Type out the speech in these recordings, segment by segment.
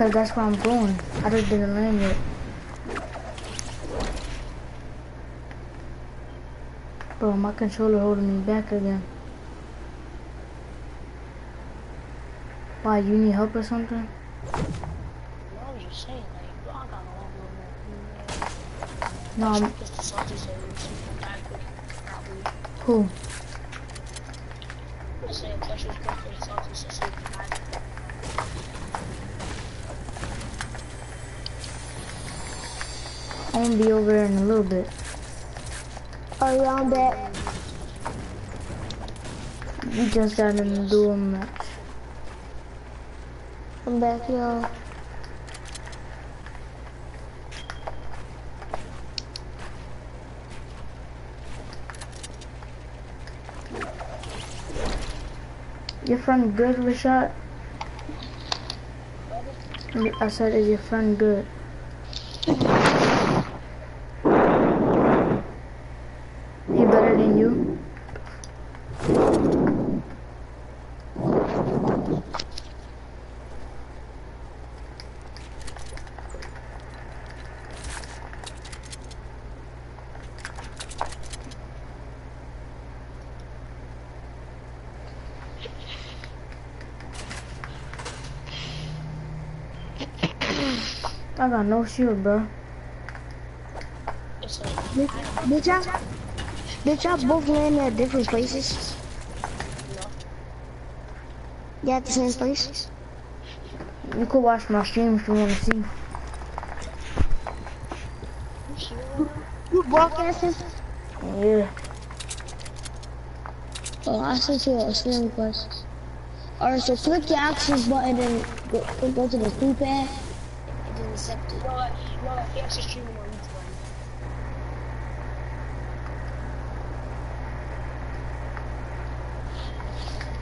Cause that's where I'm going. I just didn't land yet. Bro, my controller holding me back again. Why, you need help or something? No, I was just saying, like, bro, I got a. No, I'm, Just the salty so you can die quick, probably. who? I'm saying, touch is good for the salty so you can die quick. I'm gonna be over there in a little bit. On back? We just got in the duel match. I'm back, y'all. Your friend good, Rashad? I said, is your friend good? He better than you? I got no shield, bro. Bitch, bitch, y'all, bitch, y'all both land at different places. no. Yeah, at the same place. You could watch my stream if you want to see. You see what You broadcasting? Yeah. Oh, I sent you a stream request. Alright, so click the actions button and go, go to the keypad and then accept. No, like, no, he actually streaming on YouTube.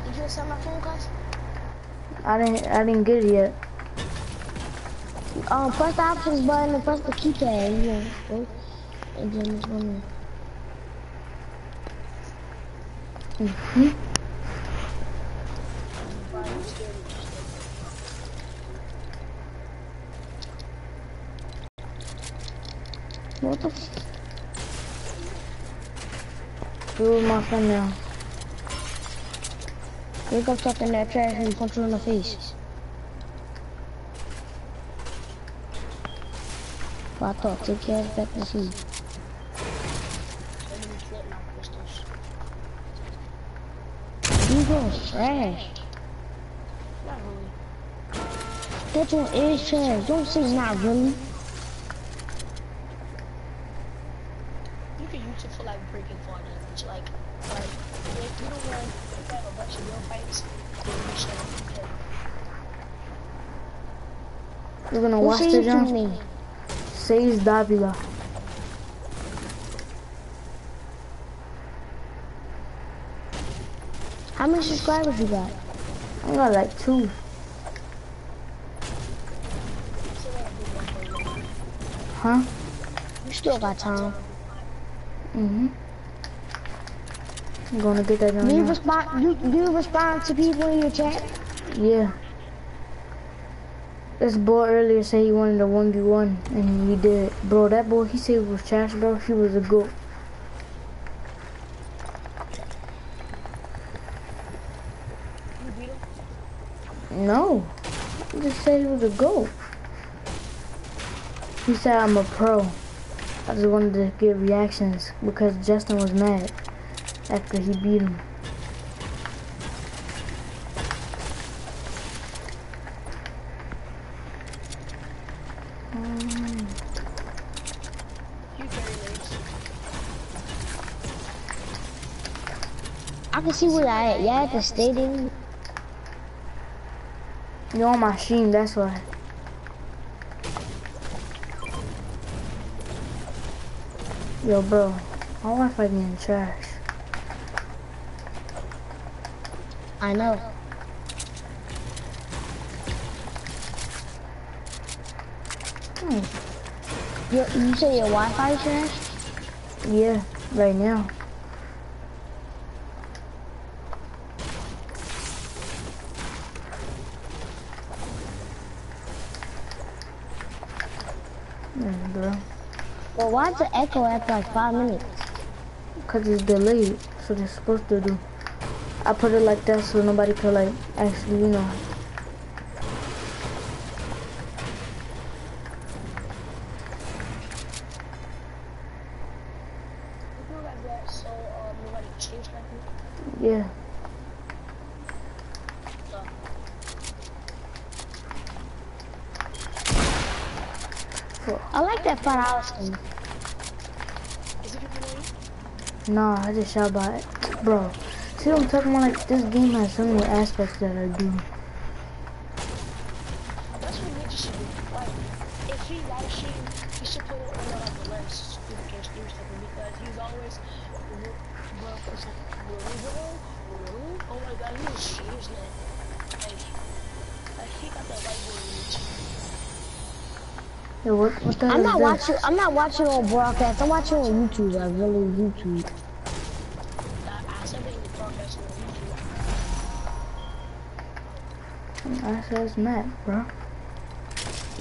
Did you accept my phone, guys? I didn't I didn't get it yet. Um, press the options button and press the keypad. Yeah, go. And then it's gonna. hmm What the? Is my friend now? They go stuff in that trash and punch you in the face. I thought, take care many flip now pistols. You girls trash. Not really. That one is trash. Don't say not really. You can use it for like breaking far damage. Like, like if you don't want if you have a bunch of real fights, then you should okay. You're gonna Who watch the saved jump? me? Says Davila. How many subscribers you got? I got like two. So that would be one for you. Huh? You still got time. Mm-hmm. I'm gonna get that Do you now. respond? Do, do you respond to people in your chat? Yeah. This boy earlier said he wanted a 1v1 and he did. Bro, that boy, he said he was trash, bro. He was a goat. You beat him? No. He just said he was a goat. He said I'm a pro. I just wanted to get reactions because Justin was mad after he beat him. Um, You very late. I can see where I at. Yeah, at the stadium. You're on my stream, that's why. Yo, bro, my Wi-Fi getting trash. I know. Hmm. You, you say your Wi-Fi is trash? Yeah, right now. Yeah, bro. Well, why it echo after like five minutes? Cause it's delayed. So they're supposed to do. I put it like that so nobody could like actually, you know. You do like that so nobody change nothing. Yeah. I like that five thing. is it people know Nah, I just shot by it. Bro. See what I'm talking about? Like this game has so many aspects that I do. That's what Ninja should do. Like, if he live stream, he should put it on like the lens so people can stream something because he's always, bro, it's like, oh my god, he was changed now. Like, like he got that white boy image. Yo, what, what the hell I'm is not watching. I'm not watching on broadcast. I'm watching on YouTube. Like really YouTube. I, I said it in the broadcast on YouTube. I said it's Matt, bro.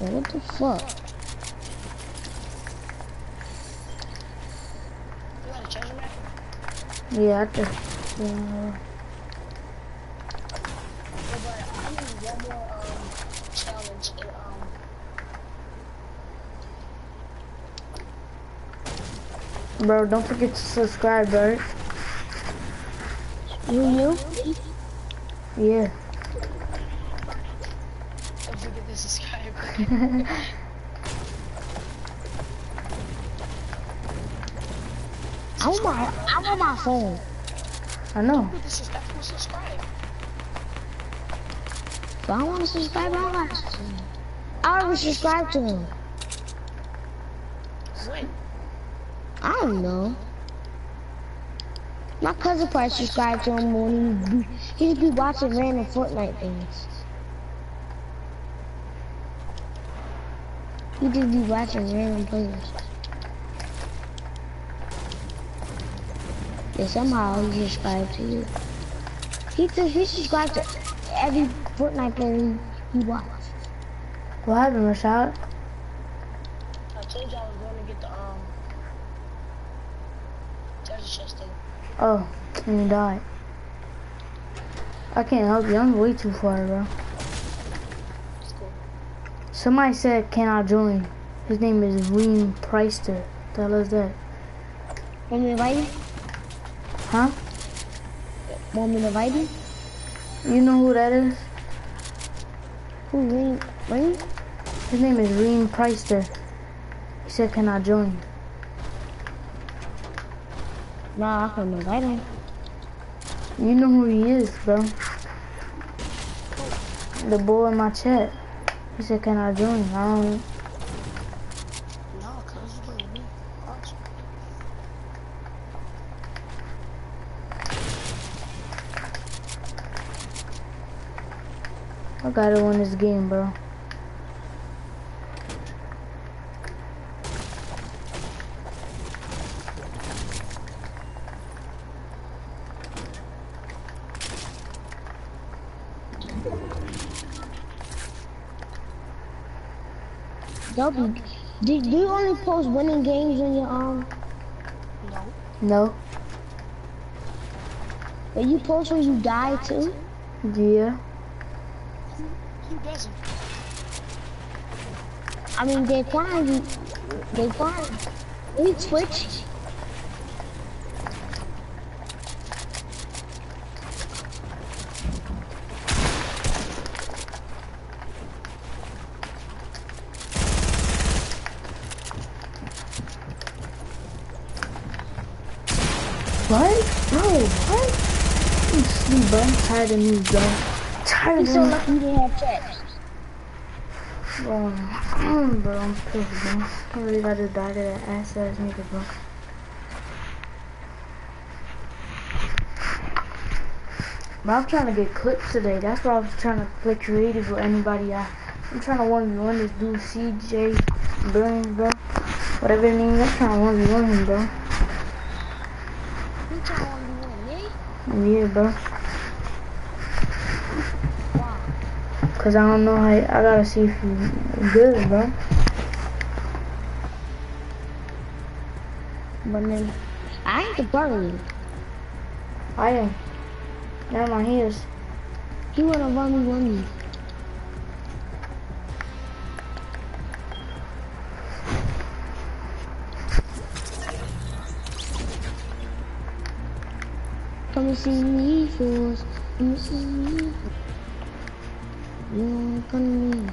Like, what the fuck? You got a treasure map? Yeah, I just. Yeah. Yeah, but I need one more um challenge and um Bro, don't forget to subscribe, bro. You you? Yeah. don't forget to subscribe. I'm on my. I'm on my phone. I know. Forget to subscribe. subscribe. If I want to subscribe, I want to. I already subscribed to him. When? I don't know. My cousin probably subscribed to him when he be, he be watching random Fortnite things. He just be watching random players. And somehow he subscribed to you. He just, he subscribed to every Fortnite player he, he watched. What happened, Rashad? I told you I was going to get the um treasure chest thing. Oh, and you died. I can't help you. I'm way too far, bro. Cool. Somebody said, can I join? His name is Reem Preister. The hell is that? Want me to invite him? Huh? Want me to invite him? You know who that is? Who, Ring? Ring? His name is Reem Preister. He said, can I join? Nah, I couldn't invite him. You know who he is, bro. The boy in my chat. He said, can I join? I don't... I gotta win this game, bro. Do, do you only post winning games on your um? No. No? But you post when you die too? Yeah. Who doesn't? I mean, they find. They find. We Twitch. What? Bro, what? I'm sleep, bro. I'm tired of news, bro. Tired You of so lucky you didn't have checks. Bro, mm, bro, I'm pissed, bro. I really gotta die to that ass ass nigga, bro. Bro, I'm trying to get clips today. That's why I was trying to play creative with anybody. I, I'm trying to 1v1 this dude, CJ Burns, bro. Whatever name is, I'm trying to 1v1 him, bro. weird, bro. Cause I don't know how, I gotta see if you're good, bro. But then, I ain't the you. I am. Never mind, he is. He wanna run me, run me. Come and see me, fools. Come and see me. You don't come to me.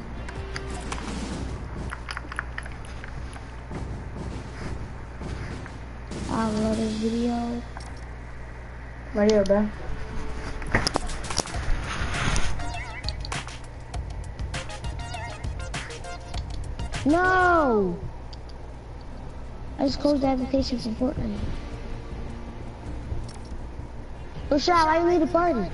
I love this video. Right here, bro. No! I just closed the application for Fortnite. Rashad, why you leave the party?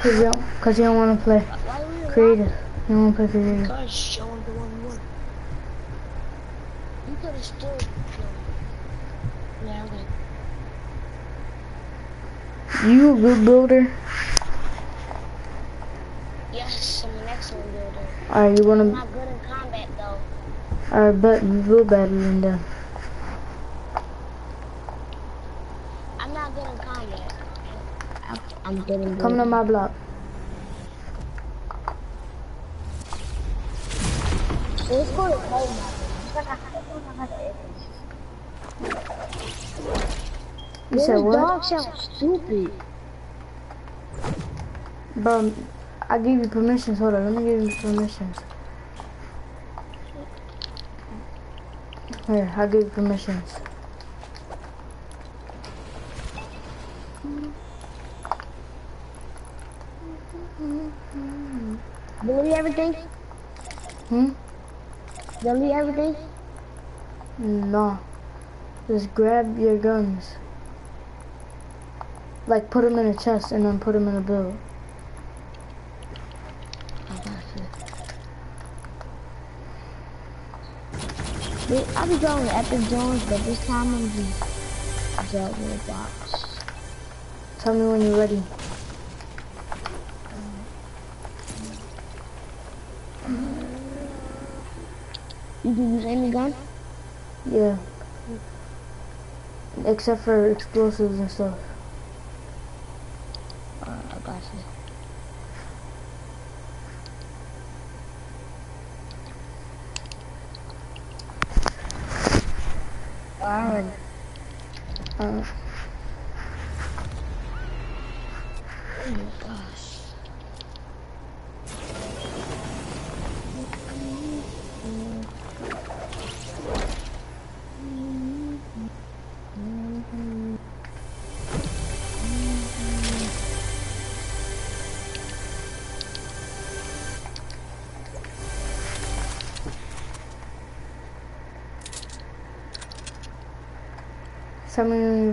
Cause you don't, cause you don't want to play Why are we creative. You don't want to play creative. Because showing the one one. You could have still. Yeah, okay. You a good builder. Yes, I'm an excellent builder. Alright, you wanna? I'm not good in combat though. Alright, but you build better than them. I'm not good in combat. I'm getting Come to my block. Let's go to You said what? dog sounds stupid. Bro, I give you permissions. Hold on, let me give you permissions. Here, I give you permissions. Delete everything? Hmm? Delete everything? No. Just grab your guns. Like put them in a chest and then put them in a build. Wait, I'll be going to Epic Jones, but this time I'm just going with box. Tell me when you're ready. You can use any gun? Yeah. Except for explosives and stuff.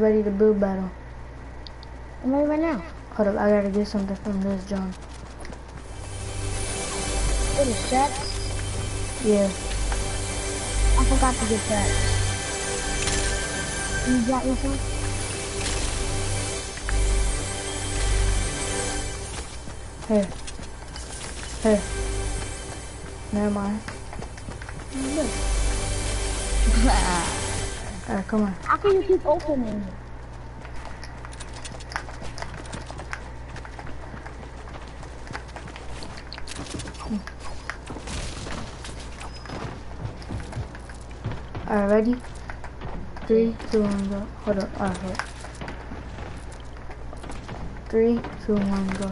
Ready to build battle. I'm ready right now. Hold up, I gotta get something from this John. What is that? Yeah. I forgot to get that. You got some? Here. Here. Never mind. Alright, come on. How can you keep opening it? Alright, ready? Three, two, one, go. Hold up. Alright, hold up. Three, two, one, go.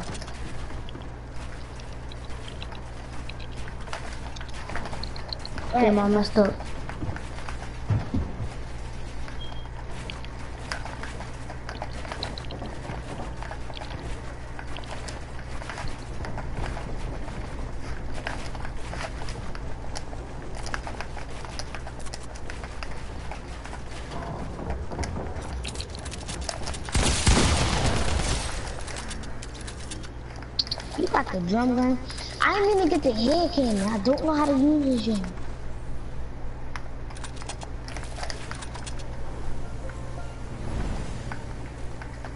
Damn, I messed up. You got the drum gun. I didn't even get the hair cannon. I don't know how to use this yet.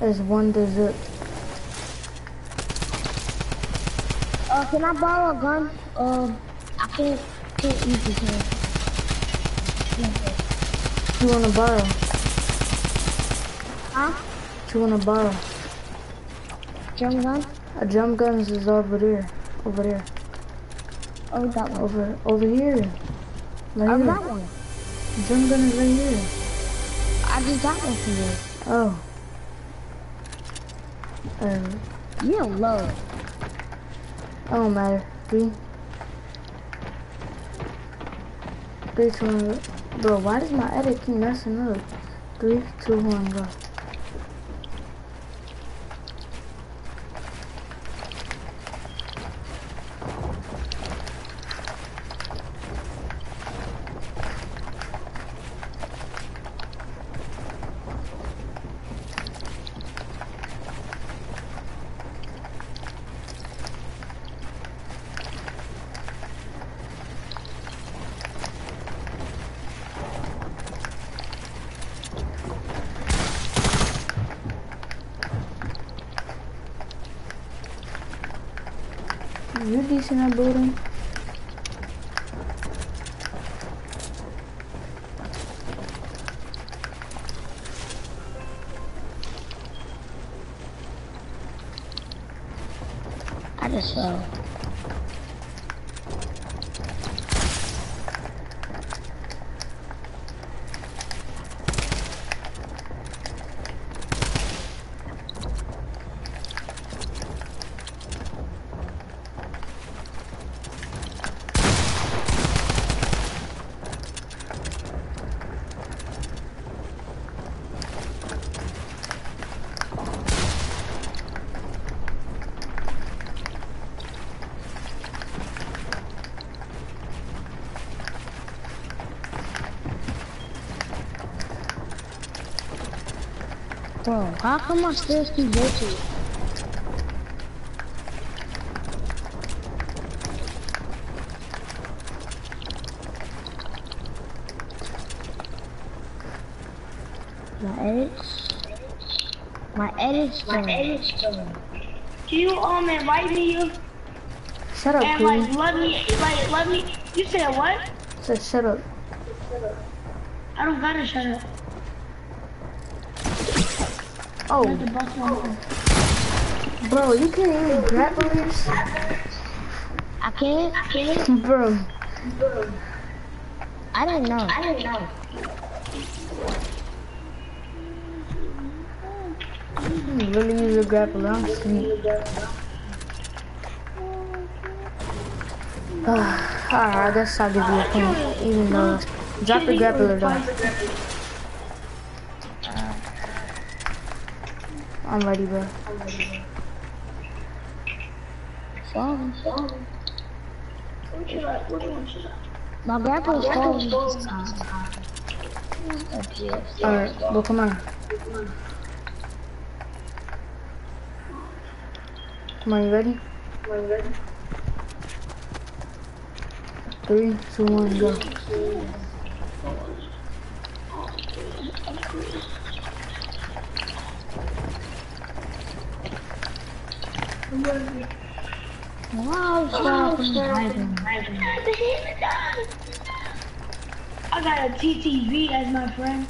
There's one dessert. Uh, can I borrow a gun? Um, I can't, can't use this. What you wanna borrow? Huh? You wanna borrow? Drum gun? A jump guns is over there. Over there. Oh, that one. Over over here. Right Oh, here. that one. Jump gun is right here. I just got one for you. Oh. Um, You're low. it don't matter. Three. Three, two, one. Bro, why does my edit keep messing up? Three, two, one, go. You decent at building? I just fell. Bro, how come my stairs keep glitching? My edits? My edits done. Can you um invite me you Shut up, and like Green. let me like let me you said what? Said shut up. I don't gotta shut up. Oh, Let the boss know. bro, you can't even grapple this? I can't? I can't? Bro, Bro. I don't know. I don't know. you really use a grappler. I'm sleep. Alright, ah, I guess I'll give you a point. Even though, drop the grappler though. I'm ready, bro. Falling. What you like? What you want you like? My grandpa's was falling this uh, time. Uh, Alright, well, come on. Come on, you ready? Three, two, one, go. Wow, stop driving. I got a TTV as my friend.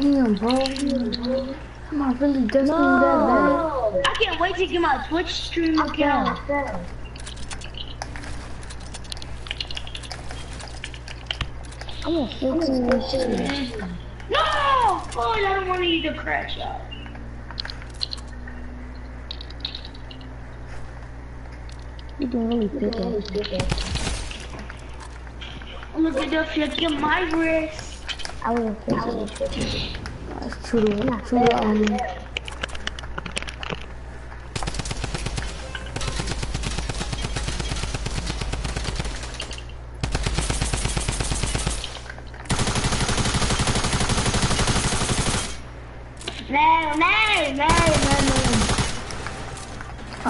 Damn, bro. Am I really dusting that bad? I can't wait to get my Twitch stream account. I'm gonna fix. No! Oh, I don't want you to crash out. You can really pick it. Oh, look at the flick in my wrist. I will fix it. That's true to, true um,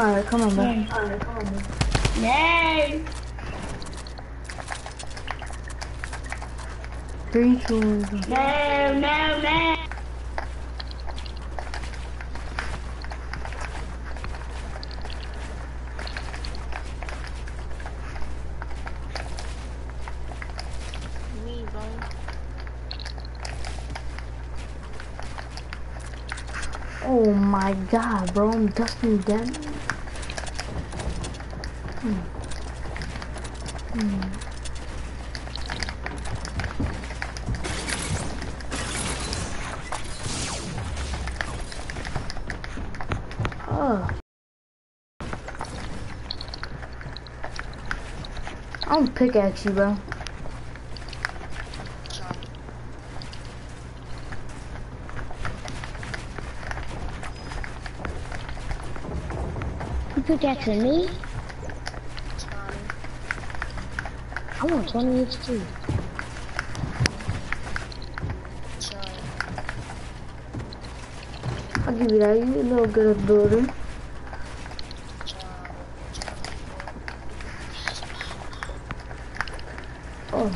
Alright, come on, man. Alright, come on, man. Yay! Three, two, one. No, no, no! Oh my god, bro, I'm dusting them. Pickaxe you, bro. You pickaxing me? I want 20 HP. I'll give you that. You a little good at building. Oh,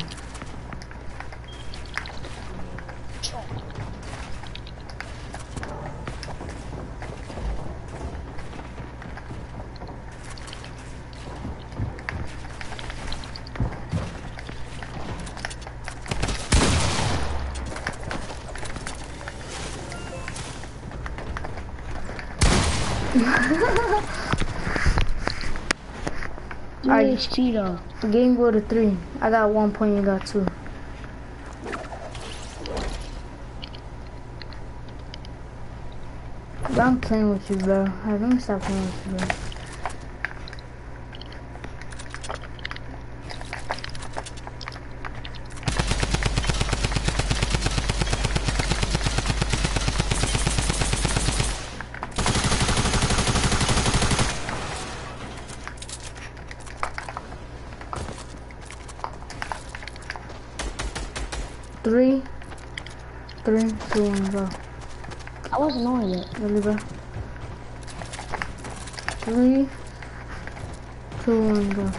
Alright. need HP though. game go to three. I got one point, you got two. I'm playing with you, bro. Let me stop playing with you, bro. Three, three, two, one, go. I wasn't on it. Really, bro? Three, two, one, go.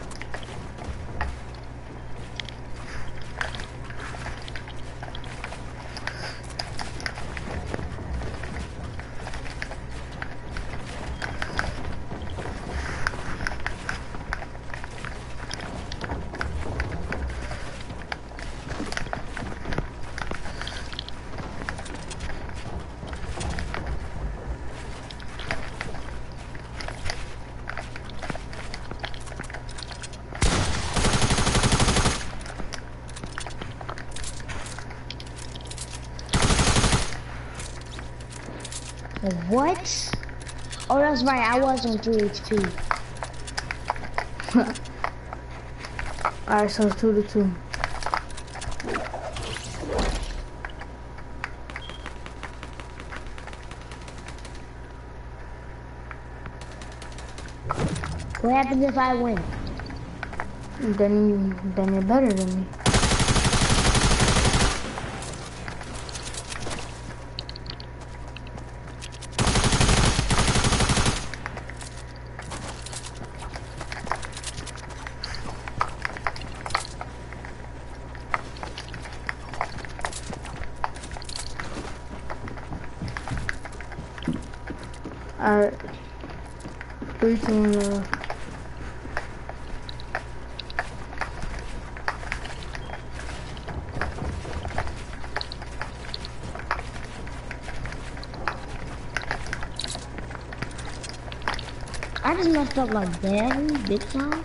What? Oh, that's right. I was on 3 HP. Alright, so it's two to two. What happens if I win? Then you, then you're better than me. Alright. Go. I just messed up like badly, big time.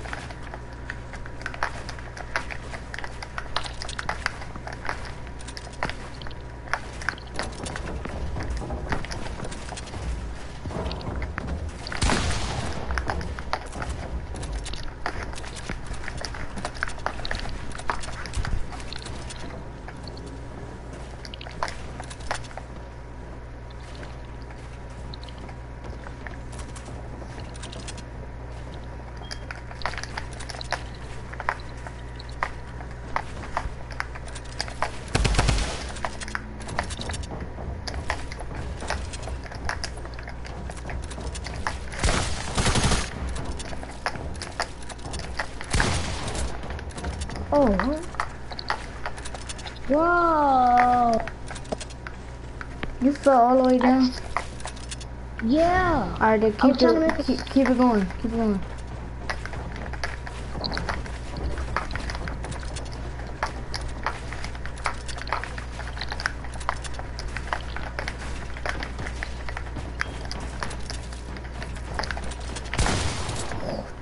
Oh, what? Whoa! You fell all the way down? Yeah! Alright, keep it, keep, keep it going, keep it going.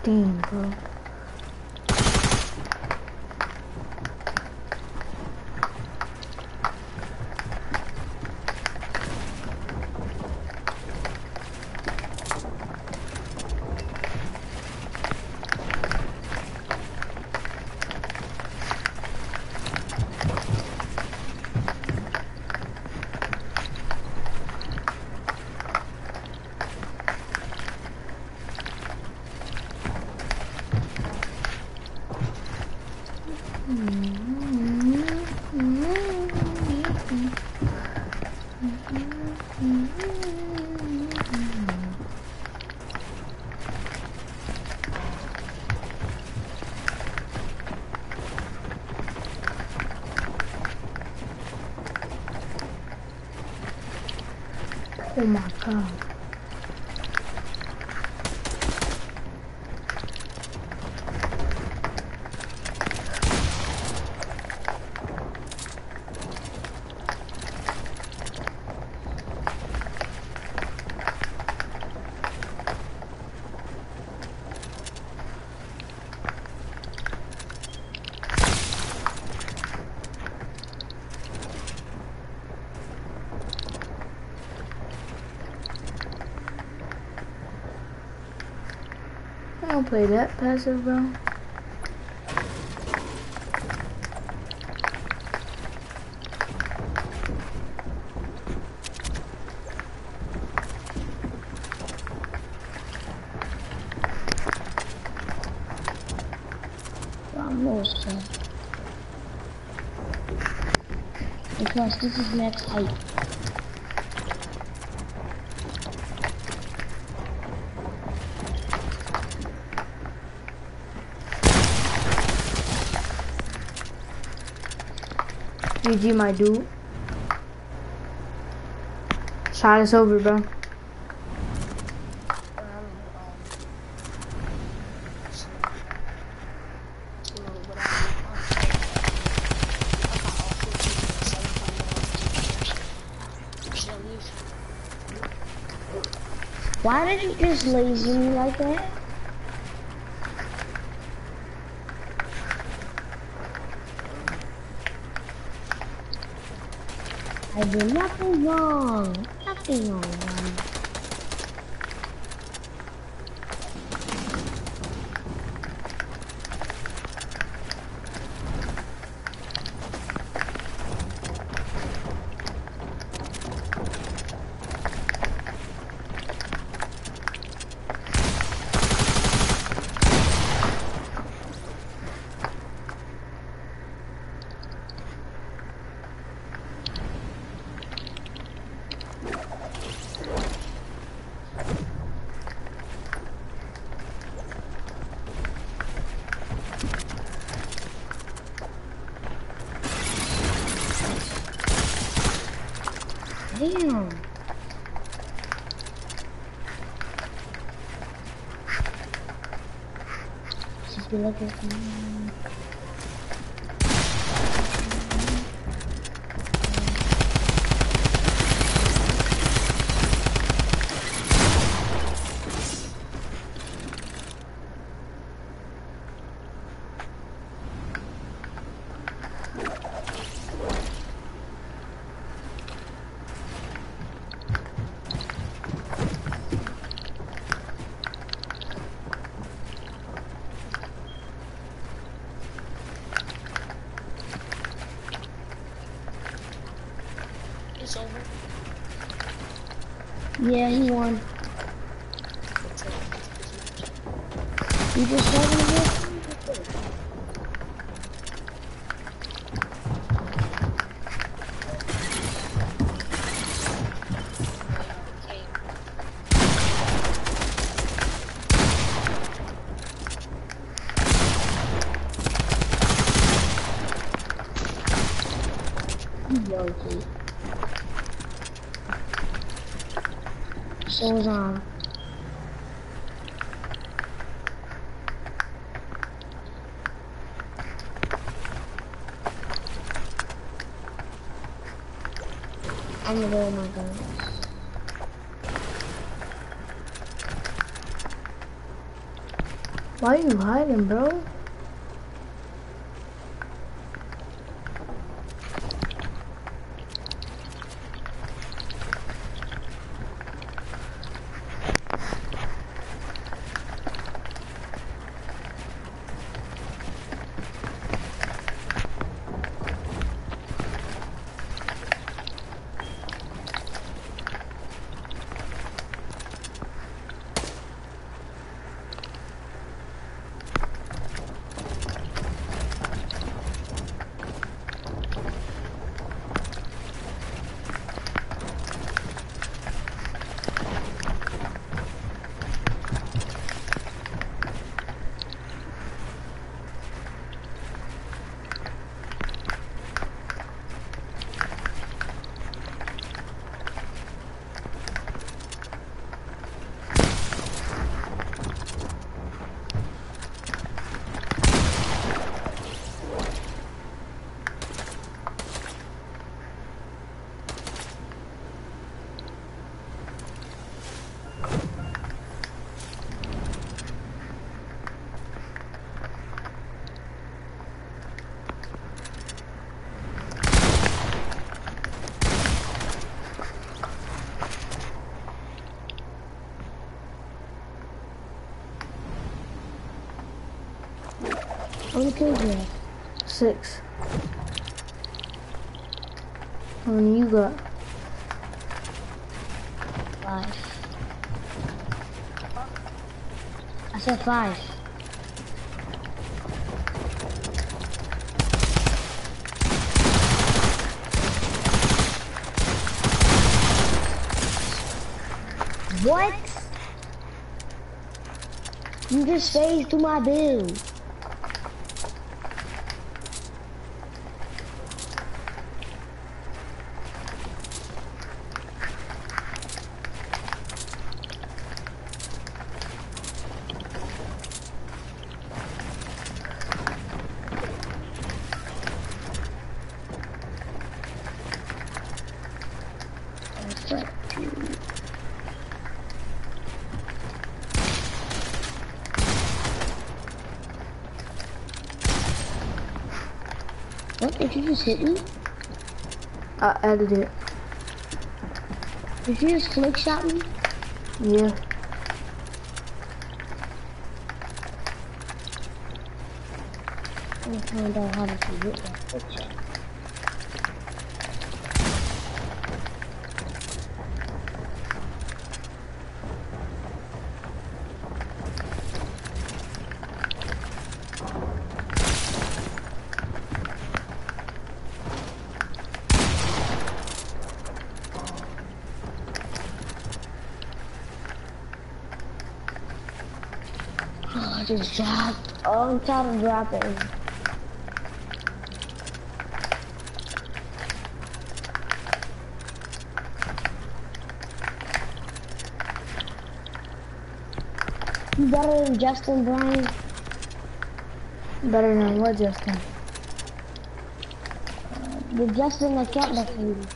Damn, bro. Oh my god. Play that passive, bro. Uh, because this is max height. GG, my dude. Shot is over, bro. So, you know, what I- I got all 14 and 7 from the teachers. Should I leave? Why did you just lazy me like that? I did nothing wrong. Nothing wrong. Damn. Just be Yeah, he won. Just said it Okay. Yogi. So was on. I'm gonna go with my gun. Are bro? Many kills you? Six. How many you got? Five. I said five. What? You just phased through my build. What? Did you just hit me? I added it. Did you just flick shot me? Yeah. I don't find out how to hit that flick shot. Oh, I just dropped. Oh, I'm tired of dropping. You better than Justin Brian? Better than what, Justin? Uh, the Justin that kept defending.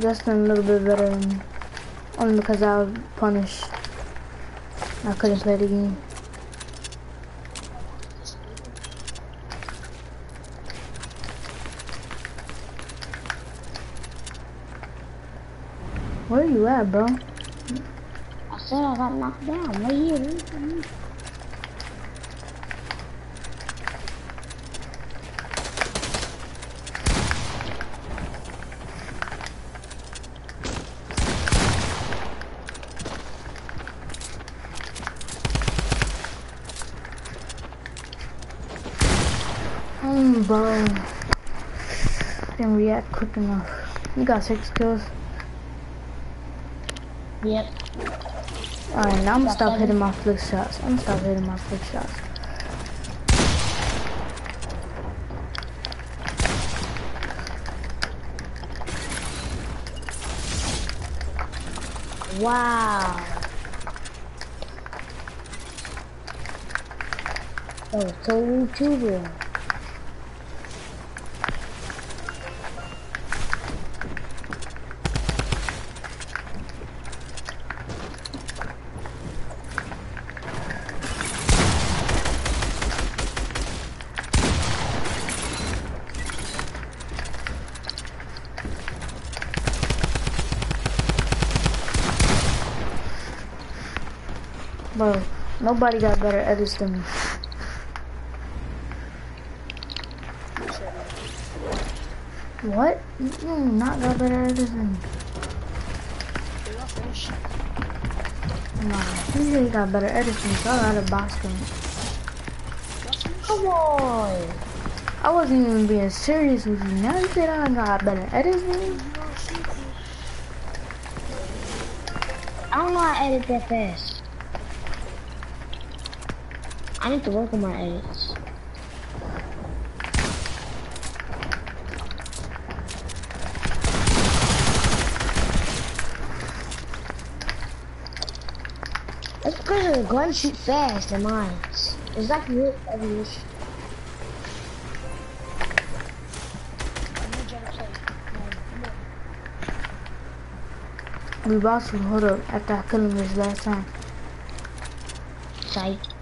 Justin a little bit better than me. Only because I was punished. I couldn't play the game. Where you at, bro? I said I got knocked down. Right here. Hmm, bro. Didn't react quick enough. You got six kills. Yep. Alright, now I'm gonna stop hitting my flick shots. I'm gonna stop hitting my flick shots. Wow. Oh, that was totally too real. Bro, nobody got better edits than me. What? You not got better edits than me. Nah, he he got better edits than me, so I got a box screen. Come on. I wasn't even being serious with you. Now you said I got better edits than you? I don't know how to edit that fast. I need to work on my edits. That's because the gun shoot fast in mine. It's like real evolution. We about to hold up after I killed him this last time. Psych.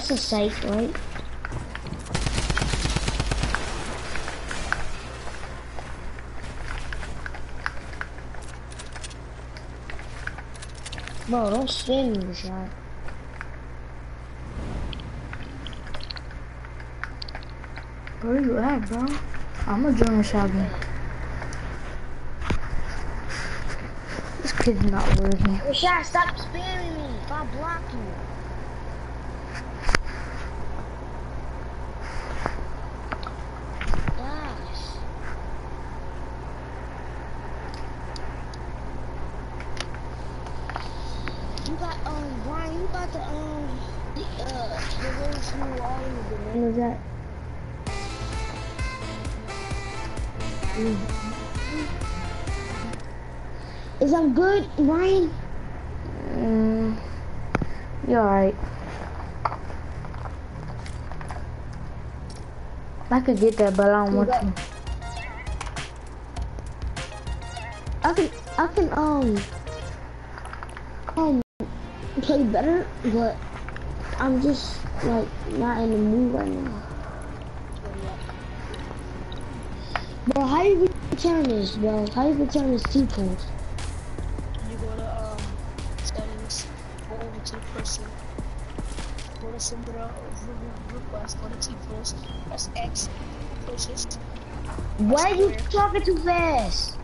That's a safe, right? Bro, don't spin me, shot. Where are you at, bro? I'm a German shotgun. This kid's not worthy. Rashad, stop spamming me. If blocking block Is I'm good, Brian? Mm, you alright. I could get that, but I don't want to. I can I can um um play better, but I'm just like not in the mood right now. Bro, how you return this, bro? How you return this two points? Send request, to T post, press X, pushes. Why are you talking too fast?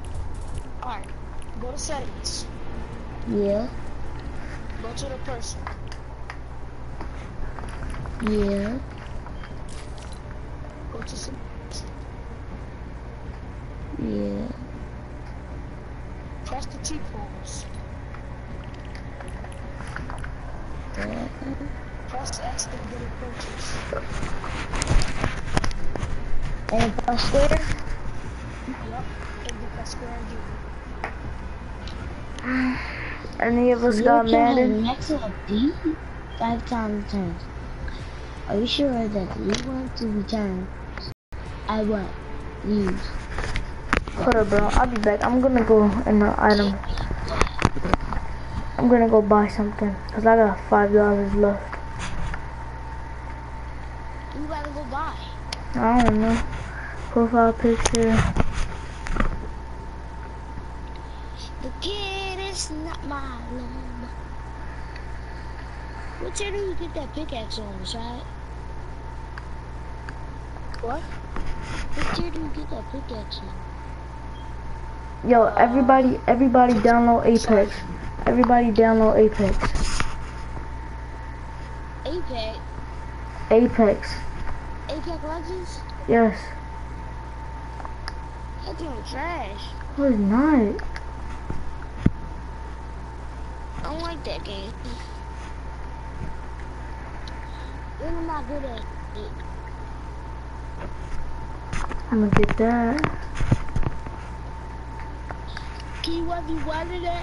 Alright, go to settings, Yeah, go to the person, yeah. go to some Yeah. press the T pose, press X to get a purchase. And if I swear, Yup, and get that square and do Any of us you got can mad have at next to a D five times turns. Are you sure that you want to return? I want use. Hold up, bro. I'll be back. I'm gonna go in the item. I'm gonna go buy something. Cause I got five dollars left. You gotta go buy. I don't know. Profile picture. The kid is not my number. What year do you get that pickaxe on, right? What? What year do you get that pickaxe on? Yo, everybody, everybody download Apex. Everybody download Apex. Apex. Apex. Apex Legends? Yes. That doing trash. No, it's not. I don't like that game. Then I'm not good at it. I'm gonna get that. Can you what you wanted it?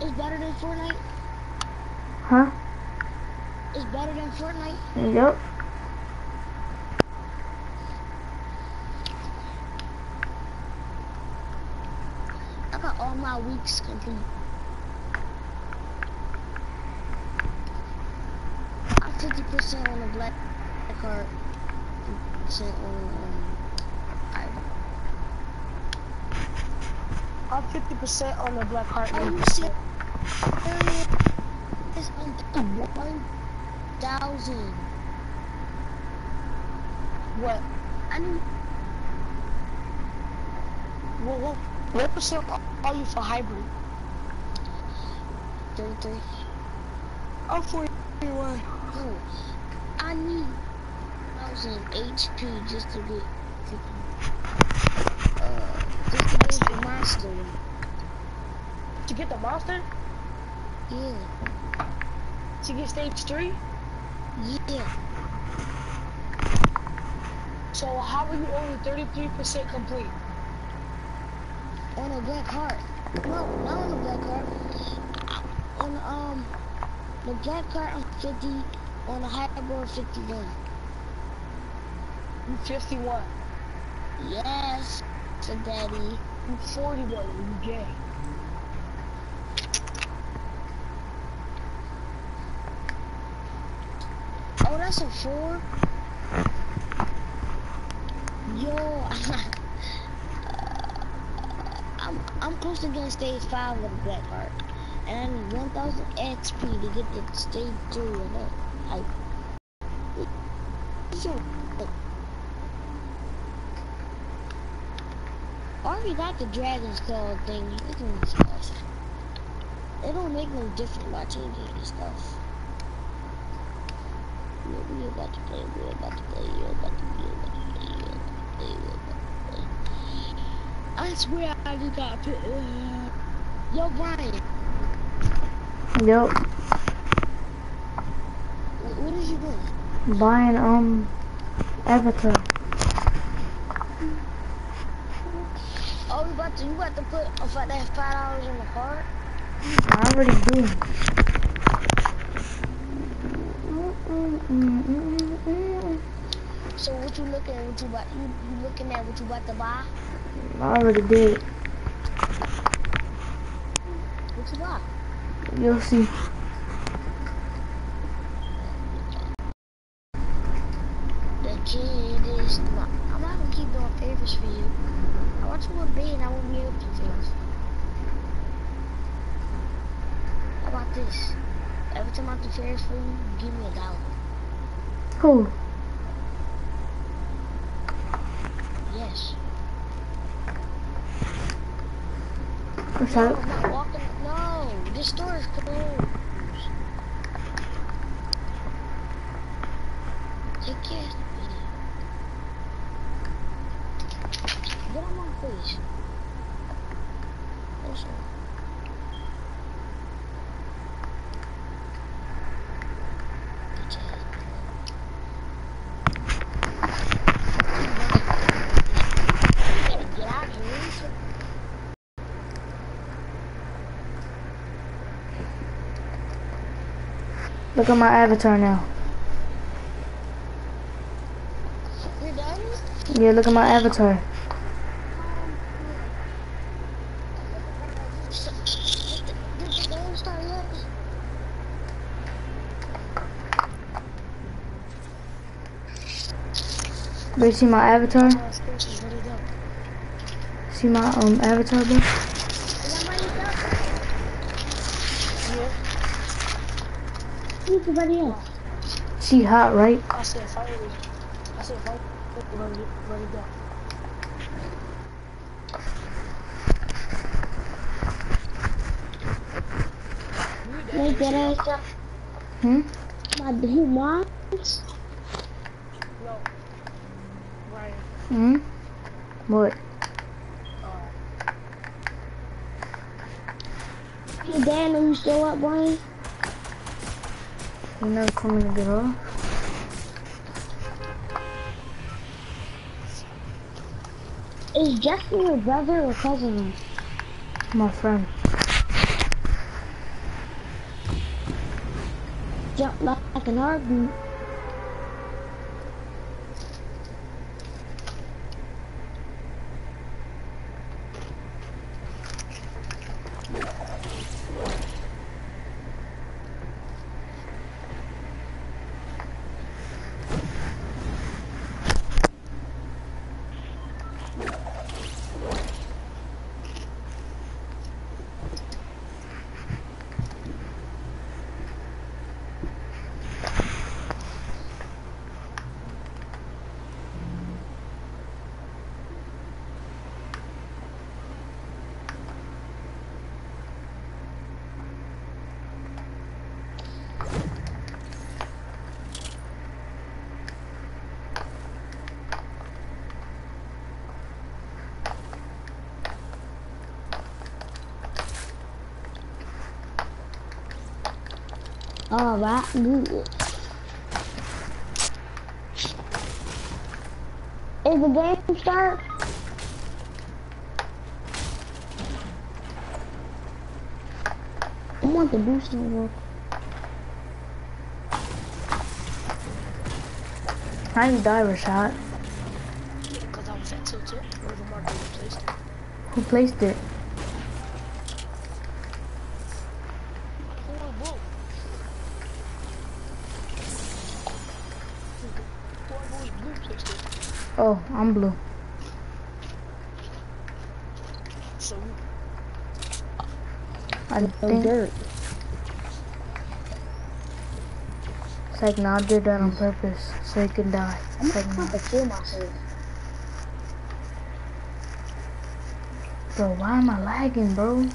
It's better than Fortnite. Huh? It's better than Fortnite. Yep. I got all my weeks complete. I'm 50% on the black card. Percent on um. I'm 50% on the black heart. Thousand. What? I need What, what, percent are you for hybrid? thirty-three. I'm 41. No, I need thousand HP just to get uh just to get the monster. To get the monster? Yeah, To get stage 3? Yeah. So how are you only 33% complete? On a black heart. No, not on a black heart. On um the black heart I'm fifty. On the hybrid fifty-one. You 51. Yes, so daddy. You 40 though, you gay. Oh, that's a four. Yo, uh, I'm I'm close to getting stage five with a black heart, and I need 1,000 XP to get to stage two of that. I. Already got the Dragon's Claw thing. It it don't make no difference by changing the stuff. We about to play, we're about to play, you're about to play, you're about to play, you're about to play, you're about to play. I swear I just got pit. Uh, yo, Brian, wh- what is you doing? Buying um Avatar. Oh, you about to, you about to put fi- that five dollars in the card? I already do. So what you looking at? What you about? You, you looking at what you about to buy? I already did. What you buy? You'll see. The kid is. Not, I'm not gonna keep doing favors for you. I want you to be, and I won't be able to favors. How about this? Every time I do favors for you, give me a dollar. Who? Yes. What's No, up? I'm not walking. No, this store is closed. Take care. Get on my face. Also. Get out of here. Look at my avatar now. Yeah, look at my avatar. Bro, you see my avatar? See my um avatar, bro? Is that money up? Yeah. Who's everybody else? She hot, right? I said fight with I said fight with ready, ready go. Make that ass. Hmm? My who mom? No. Ryan. Hmm? What? Uh, Your dad know you still up, Brian? You never coming to get off? Is Jesse your brother or cousin? My friend. Jump like an heartbeat. Alright, good. Is the game start? I want to do something. I didn't die, Rashad. Because I was at tilt or the market replaced it. Who placed it? Hold on, whoa. Boy, boy, blue placed it. Oh, I'm blue. So, I No think dirt. it's like I did that on purpose so he can die. I'm like gonna nah. have to kill myself. Bro, why am I lagging, bro?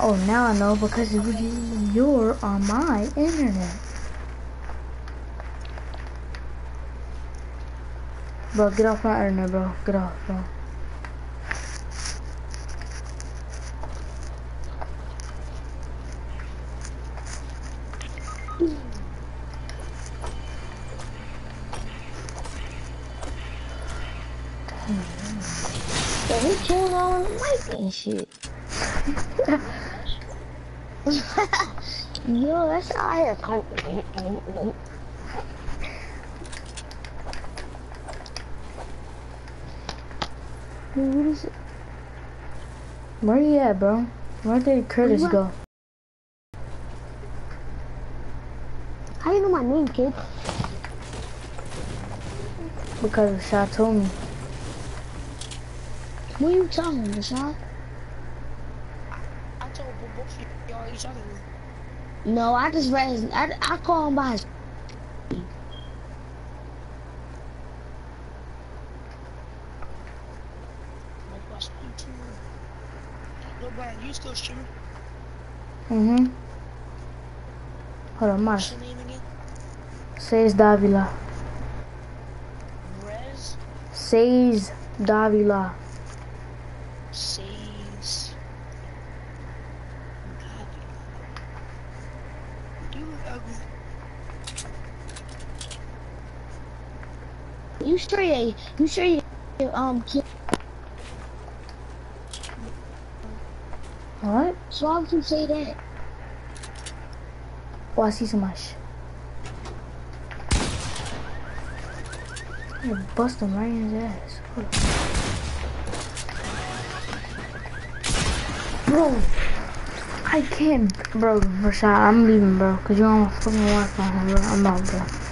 Oh, now I know because you- you're on my internet. Bro, get off my internet, bro. Get off, bro. Who killed all the mic and shit? Yo, that's out here. Dude, what is it? Where you at, bro? Where did Curtis What? go? How do you know my name, kid? Because Rashad told me. What are you talking, Rashawn? I told both of y'all each other. No, I just read his, I, I call him by his, Like, watch YouTube. Lil Brian, you still? Mm-hmm. Hold on, What's your name again? Says Davila. Rez Says Davila. says. God. You look ugly. you sure you, you sure you, um, kid, What? So why would you say that? Oh, I see so much. I'm gonna bust him right in his ass. Bro, I can't, bro, Rashad, I'm leaving, bro, cause you're on my fucking Wi-Fi, bro. I'm out, bro.